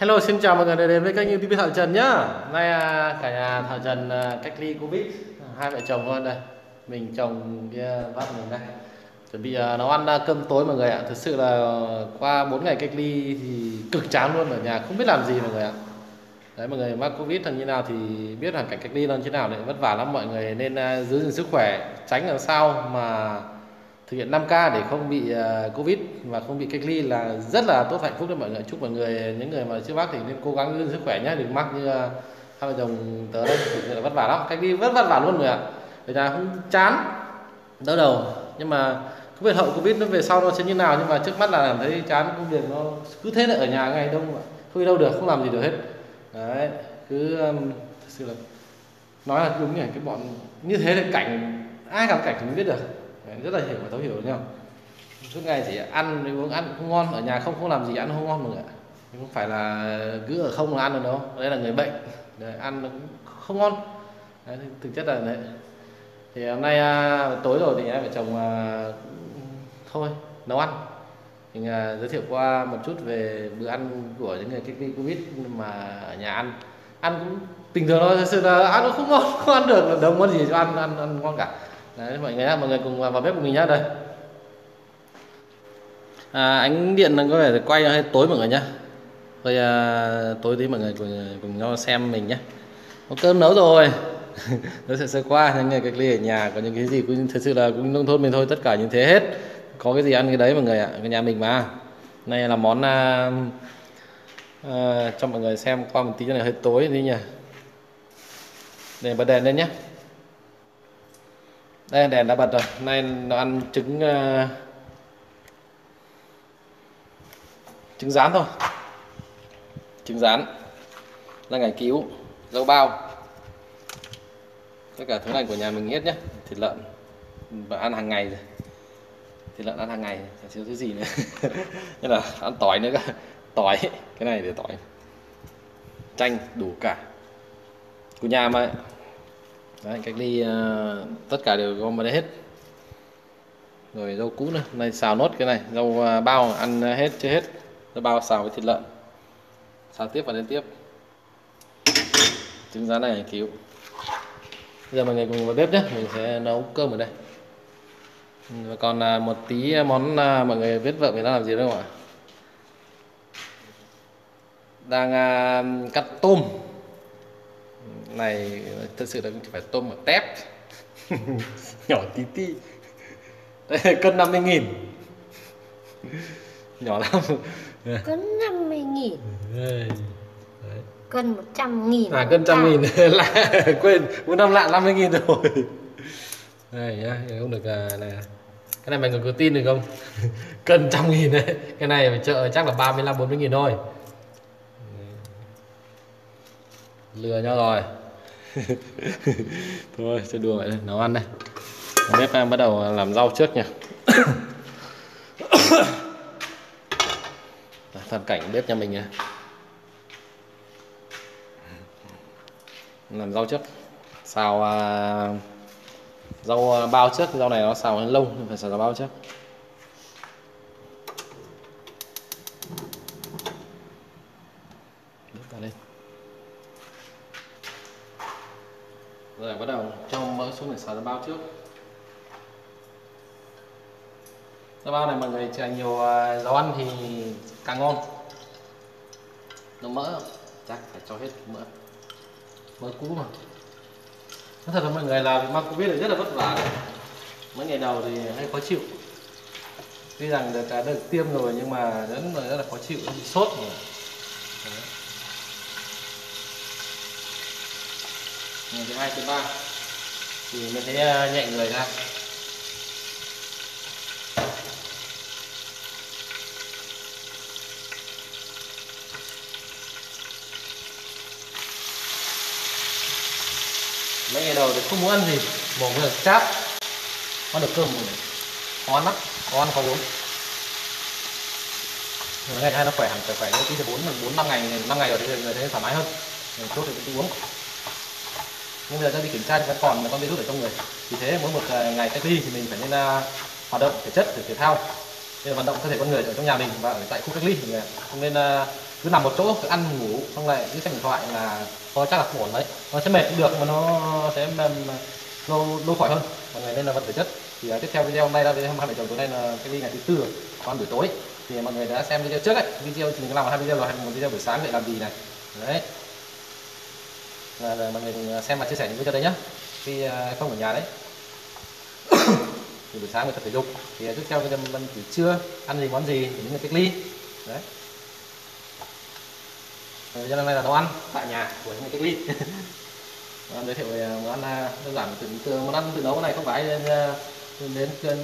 Hello xin chào mọi người đã đến với kênh YouTube Thảo Trần nhá. Nay à, cả nhà Thảo Trần à, cách ly Covid, hai vợ chồng luôn đây. Mình chồng kia vắt mình đây. Chuẩn bị à, nấu ăn cơm tối mọi người ạ. Thực sự là qua 4 ngày cách ly thì cực chán luôn ở nhà, không biết làm gì mọi người ạ. Đấy mọi người mắc Covid thành như nào thì biết hoàn cảnh cách ly nó như thế nào đấy, vất vả lắm mọi người nên giữ gìn sức khỏe, tránh làm sao mà thực hiện 5K để không bị ờ, Covid và không bị cách ly là rất là tốt hạnh phúc cho mọi người. Chúc mọi người những người mà chưa mắc thì nên cố gắng giữ sức khỏe nhé đừng mắc như ờ, hai vợ chồng tớ đây thực sự là vất vả lắm. Cách ly rất vất vả luôn người ạ. Người ta không chán đau đầu. Nhưng mà không biết hậu Covid nó về sau nó sẽ như nào nhưng mà trước mắt là cảm thấy chán công việc nó cứ thế là ở nhà ngày đông không đi đâu được không làm gì được hết. Đấy cứ um, thực sự là nói là đúng nhỉ cái bọn như thế là cảnh ai gặp cảnh thì mới biết được rất là hiểu và thấu hiểu nhau. Suốt ngày chỉ ăn uống ăn không ngon ở nhà không không làm gì ăn không ngon mọi người ạ không phải là cứ ở không là ăn được đâu đây là người bệnh. Đấy, ăn nó cũng không ngon. Đấy, thực chất là đấy thì hôm nay à, tối rồi thì em vợ chồng à, thôi nấu ăn. Thì à, giới thiệu qua một chút về bữa ăn của những người cách ly covid mà ở nhà ăn. Ăn cũng bình thường thôi thật sự là ăn nó không ngon không ăn được là đâu gì cho ăn ăn ăn ngon cả đấy mọi người nhá mọi người cùng vào bếp của mình nhá đây. À, ánh điện nó có vẻ quay hơi tối mọi người nhá. Rồi à, tối tí mọi người cùng, cùng nhau xem mình nhé có cơm nấu rồi. Nó sẽ sơ qua những người cách ly ở nhà có những cái gì cũng thật sự là cũng nông thôn mình thôi tất cả như thế hết. Có cái gì ăn cái đấy mọi người ạ cái nhà mình mà. Này là món à, à, cho mọi người xem qua một tí cho này hơi tối đi nhỉ. Để bật đèn lên nhé đây đèn đã bật rồi. Nay nó ăn trứng uh, trứng rán thôi. Trứng rán là ngày cứu dâu bao. Tất cả thứ này của nhà mình hết nhé thịt lợn. Và ăn hàng ngày rồi. Thịt lợn ăn hàng ngày chẳng thiếu thứ gì nữa. Như là ăn tỏi nữa cả tỏi cái này để tỏi. Chanh đủ cả. Của nhà mà. Đấy, cách ly uh, tất cả đều gom vào đây hết. Rồi rau cũ nữa này xào nốt cái này rau uh, bao ăn hết chưa hết. Rau bao xào với thịt lợn. Xào tiếp và lên tiếp. Trứng rán này cứu giờ mọi người cùng vào bếp nhé mình sẽ nấu cơm ở đây. Và còn uh, một tí món uh, mọi người biết vợ mình đang làm gì đâu ạ? Đang uh, cắt tôm này thật sự là phải tôm ở tép. Nhỏ tí tí. Đây cân 50 nghìn. Nhỏ lắm. Cân 50 nghìn. Đây. cân 100 nghìn. À cân trăm nghìn. Lạ quên muốn năm lạ 50 nghìn rồi. Đây nhá không được à, này. Cái này mày còn có tin được không? Cân trăm nghìn đấy. Cái này phải chợ chắc là 35 40 nghìn thôi lừa nhau rồi. Thôi chơi đùa vậy đây nấu ăn đây. Bếp em bắt đầu làm rau trước nha toàn cảnh bếp nhà mình nha làm rau trước. Xào uh, rau à, bao trước. Rau này nó xào lâu phải xào rau bao trước Đứt lên Vâng rồi bắt đầu cho mỡ xuống để xào ra bao trước. Ra bao này mọi người chờ nhiều à, dầu ăn thì càng ngon. Nó mỡ, chắc phải cho hết mỡ. Mỡ cũ mà. Nói thật là mọi người làm mang covid là rất là vất vả đấy. Mấy ngày đầu thì hay khó chịu. Tuy rằng được đã được tiêm rồi nhưng mà vẫn rất là khó chịu, bị sốt rồi. Đấy. Ngày thứ hai, thứ ba. Thì mình thấy ờ, nhẹ người ra. Mấy ngày đầu thì không muốn ăn gì bỏ người chát ăn được cơm rồi. Khó ăn lắm, khó ăn khó uống. Ngày hai nó khỏe hẳn, khỏe khỏe, tí thì bốn bốn, năm ngày năm ngày rồi thì người thấy thoải mái hơn. Chốt thì cũng uống nhưng bây giờ đi kiểm tra thì vẫn còn là con virus ở trong người. Vì thế mỗi một à, ngày cách ly thì mình phải nên à, hoạt động thể chất thể, thể thao. Nên vận động cơ thể con người ở trong nhà mình và ở tại khu cách ly thì à, không nên cứ nằm một chỗ cứ ăn ngủ xong lại cứ xem điện thoại là thôi chắc là không ổn đấy. Nó sẽ mệt cũng được mà nó sẽ lâu lâu khỏi hơn. Mọi người nên là vận thể chất. Thì uh, tiếp theo video hôm nay là video hai vợ chồng tối nay là cái ly ngày thứ tư còn buổi tối. Thì mọi người đã xem video trước ấy. Video thì mình làm hai video rồi một video buổi sáng để làm gì này. Đấy là, mọi người cùng à, xem và chia sẻ những video đấy nhé khi uh, không ở nhà đấy. Thì buổi sáng mình tập thể dục. Thì à, tiếp theo mình mình buổi trưa ăn gì món gì thì những người cách ly. Đấy. Cho nên là nấu ăn tại nhà của những người cách ly. Giới thiệu về món ăn đơn giản từ, từ món ăn tự nấu này không phải đến, đến, đến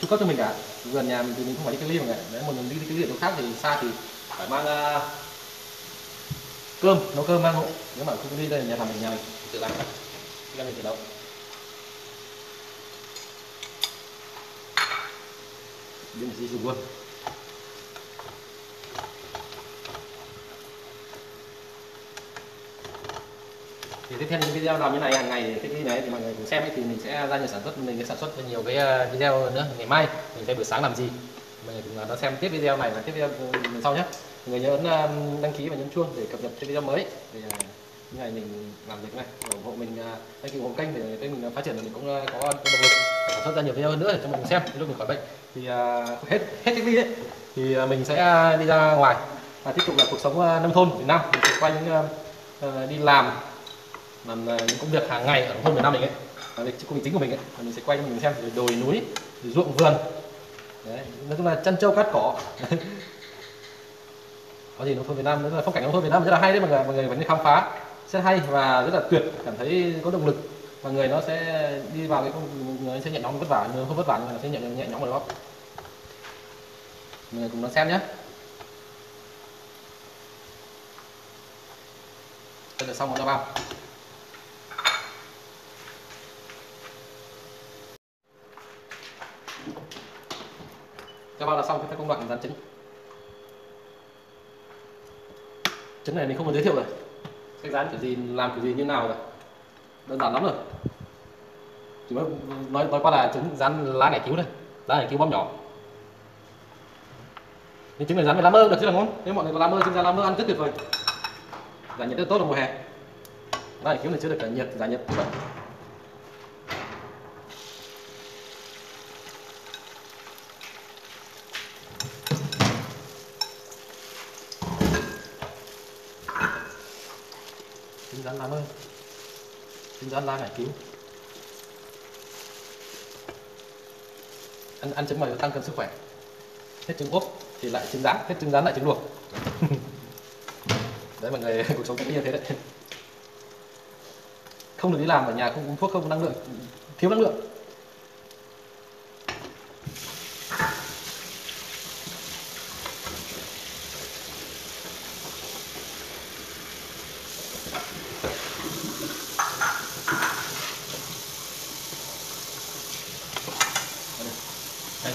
chu cấp cho mình cả. Gần nhà mình thì mình không phải đi cách ly mà người. Đấy một mình đi cách ly ở chỗ khác thì xa thì phải mang uh, cơm nấu cơm mang hộ nếu mà không đi đây nhà làm mình nhà mình tự làm cái mình tự động, đi gì dùng luôn thì tiếp theo những video làm như này hàng ngày cái này thì mọi người cùng xem ấy, thì mình sẽ ra nhà sản xuất mình sẽ sản xuất nhiều cái ờ, video nữa. Ngày mai mình sẽ buổi sáng làm gì mọi người cùng đón xem tiếp video này và tiếp video ừ, sau nhé. Mọi người nhớ ấn đăng ký và nhấn chuông để cập nhật thêm video mới. Để như này mình làm việc này ủng hộ mình ờ, đăng ủng hộ kênh để kênh mình phát triển mình cũng à, có động lực sản xuất ra nhiều video hơn nữa để cho mọi người xem lúc mình khỏi bệnh. Thì à, hết hết cách ly đấy. Thì à, mình sẽ đi ra ngoài và tiếp tục là cuộc sống nông thôn Việt Nam. Mình sẽ quay những đi làm làm những công việc hàng ngày ở nông thôn Việt Nam mình ấy là lịch công việc chính của mình ấy. Và mình sẽ quay cho mình xem rồi đồi núi ruộng vườn. Đấy nói chung là chăn trâu cắt cỏ. Có gì nông thôn Việt Nam nữa là phong cảnh nông thôn Việt Nam rất là hay đấy mọi người mọi người vẫn khám phá rất hay và rất là tuyệt, cảm thấy có động lực. Và người nó sẽ đi vào cái công người sẽ nhận nhõm, vất vả người không vất vả người nó sẽ nhận nhẹ nhõm ở đó. Mình người cùng nó xem nhé. Đây là xong một bao cho bao là xong cái công đoạn dán trứng trứng này mình không cần giới thiệu rồi cách dán kiểu gì, làm kiểu gì như nào rồi? Đơn giản lắm rồi. Chỉ mới nói nói qua là trứng dán lá cải cứu đây lá cải cứu bom nhỏ. Nhưng trứng này dán với lá mơ được chứ là ngon nếu mọi người có lá mơ trứng dán lá mơ ăn rất tuyệt vời. Giải nhiệt rất tốt vào mùa hè. Lá cải cứu này chưa được cả nhiệt, giải nhiệt. Anh Lam ơi. Xin cho anh Lam hãy cứu. Anh ăn trứng mày tăng cân sức khỏe. Hết trứng ốp thì lại trứng rán hết trứng rán lại trứng luộc. Đấy, mọi người, cuộc sống cũng như thế đấy. Không được đi làm ở nhà không uống thuốc, không có năng lượng. Thiếu năng lượng.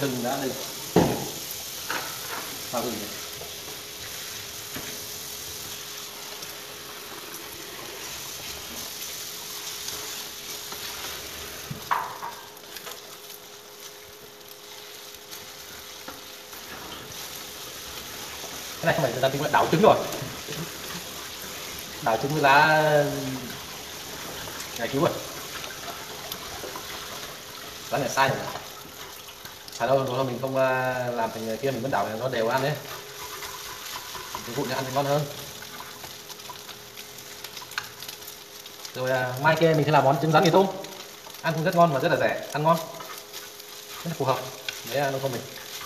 Cái gừng đã đây. Pha gừng này. Cái này không phải là tính là đảo trứng rồi. Đảo trứng với lá ngày cứu rồi à. lá này sai rồi phải đâu rồi mình không à, làm thành kia mình vẫn đảo nó đều ăn đấy. Cái vụ này ăn thì ngon hơn. Rồi à, mai kia mình sẽ làm món trứng rán mì tôm. Ăn cũng rất ngon và rất là rẻ ăn ngon. Rất là phù hợp. Với nông thôn mình?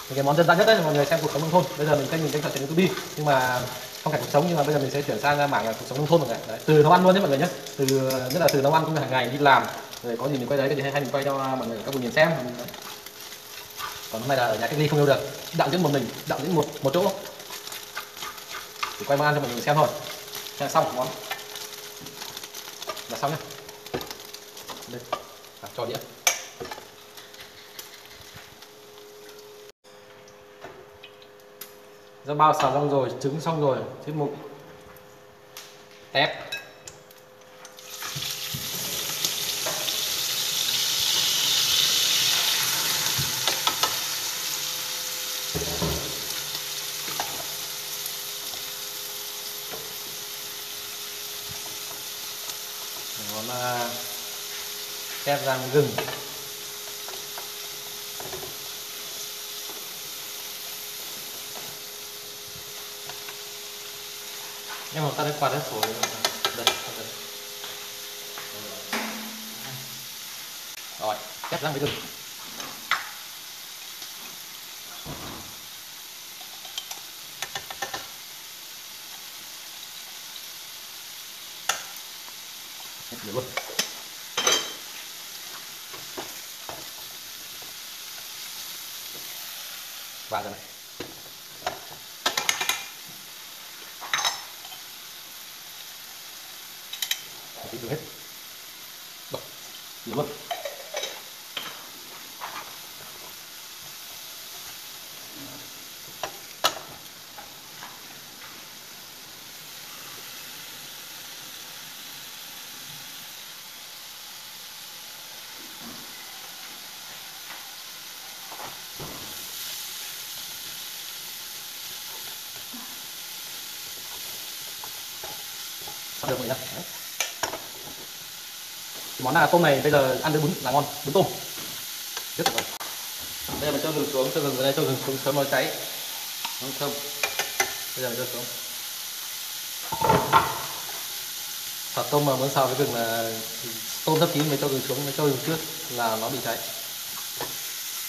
Những cái món dân gian nhất đấy mọi người xem cuộc sống nông thôn. Bây giờ mình kênh mình kênh trên youtube nhưng mà phong cảnh cuộc sống nhưng mà bây giờ mình sẽ chuyển sang à, mảng à, cuộc sống nông thôn mọi người đấy, từ nấu ăn luôn đấy mọi người nhé từ nhất là từ nấu ăn cũng như hàng ngày đi làm. Rồi có gì mình quay đấy thì hay, hay mình quay cho mọi người các bạn nhìn xem còn hôm nay là ở nhà cách ly không yêu được. Đạo diễn một mình đạo diễn một một chỗ. Thì quay món ăn cho mọi người xem thôi. Xem xong món là xong nhé đây. À, cho đĩa. Ra bao xào xong rồi trứng xong rồi tiết mục tép món uh, tép rang gừng. Nhưng mà ta đã quạt hết rồi. Đây, đây. rồi tép rang với gừng. Hết lửa rồi này. Tí hết. Rồi, được rồi nhá. Đấy. Cái món là tôm này, bây giờ ăn với bún là ngon, bún tôm. Rất là bây giờ mình cho gừng xuống, cho gừng vào đây, cho gừng xuống sớm nó cháy. Không? Thơm bây giờ mình cho xuống. Thật tôm mà muốn xào với gừng là tôm thấp chín mới cho gừng xuống mới cho gừng trước là nó bị cháy.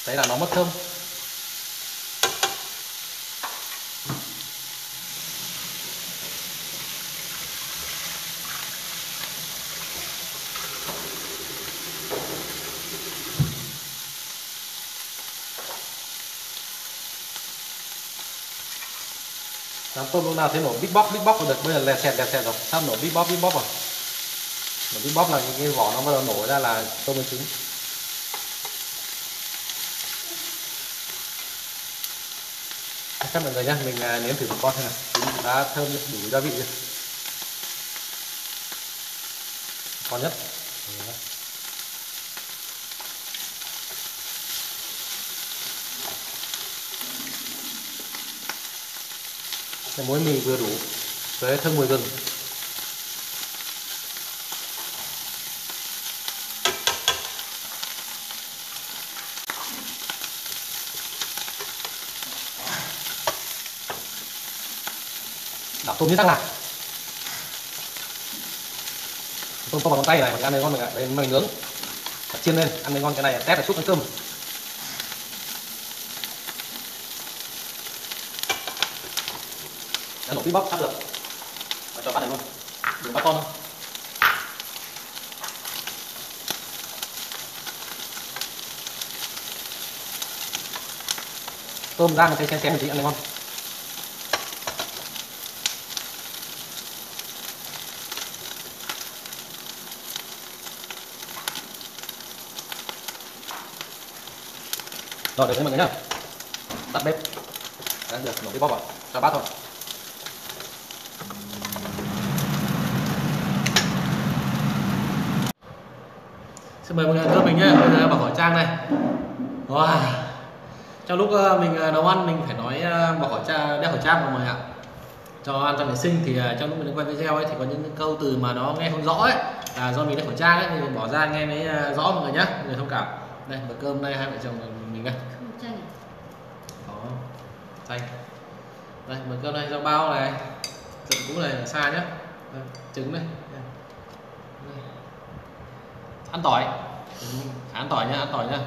Đấy là nó mất thơm. Làm tôm lúc nào thấy nổ bít bóp bít bóp được bây giờ lẹt xẹt lẹt xẹt rồi. Sắp nổ bít bóp bít bóp rồi? Nổ bít bóp là những cái vỏ nó bắt đầu nổ ra là tôm mới trứng. Các mọi người nhá, mình à, nếm thử một con xem nào. Đã thơm đủ gia vị chưa? Con nhất. Muối mì vừa đủ. Với thơm mùi gừng đảo tôm như thế lạc à? tôm to bằng tay này mình ăn đây ngon mình ạ đây mình nướng. Chiên lên, ăn đây ngon, cái này tép là chút ăn cơm. Đã một tí bóc áp được và cho bát này luôn. Đừng bắt con thôi. Tôm rang cái xem xem một tí ăn ngon rồi được đấy mọi người nhá. Tắt bếp. Đã được nổ cái bóp rồi. Cho bát thôi. Xin mời mọi người ăn mình nhé. Bây giờ bảo hỏi trang này. Wow. trong lúc ờ, mình ờ, nấu ăn mình phải nói bỏ bảo hỏi trang đeo khẩu trang mọi người ạ. Cho an toàn vệ sinh thì trong lúc mình quay video ấy thì có những câu từ mà nó nghe không rõ ấy. Là do mình đeo khẩu trang ấy thì mình bỏ ra nghe mới rõ mọi người nhé mọi người thông cảm. Đây bữa cơm đây hai vợ chồng mình đây. Chanh có chanh đây bữa cơm đây rau bao này. Rượu cũ này là xa nhé đây, trứng này. Đây ăn tỏi. À, ừ, ăn tỏi nhá ăn tỏi nhá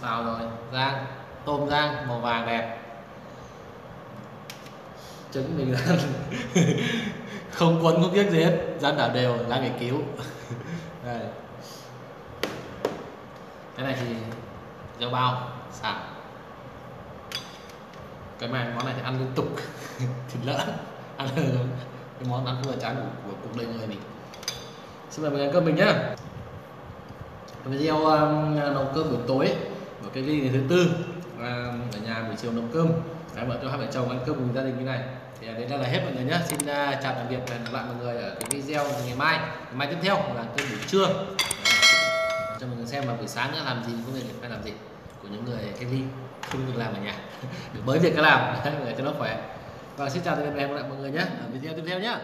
xào rồi? Rang tôm rang màu vàng đẹp. Trứng mình ăn không quấn không biết gì hết. Rang đảo đều rang để cứu. Đây. Cái này thì rau bao sẵn cái này món này thì ăn liên tục. Thịt lợn. Ăn cái món ăn vừa chán của, của cuộc đời người mình xin mời mọi người ăn cơm mình nhá. Video um, nấu cơm buổi tối của cái ly thứ tư um, ở nhà buổi chiều nấu cơm. Đấy, vợ cho hai vợ chồng ăn cơm cùng gia đình như này. Thì à, đến đây là hết mọi người nhé xin uh, chào tạm biệt và hẹn gặp lại mọi người ở cái video ngày mai. Ngày mai tiếp theo là cơm buổi trưa. Đấy. cho mọi người xem vào buổi sáng nữa làm gì có người phải làm gì của những người cách ly không được làm ở nhà. Được mới việc cái làm để cho nó khỏe. Và xin chào tạm biệt và hẹn gặp lại mọi người nhé ở video tiếp theo nhé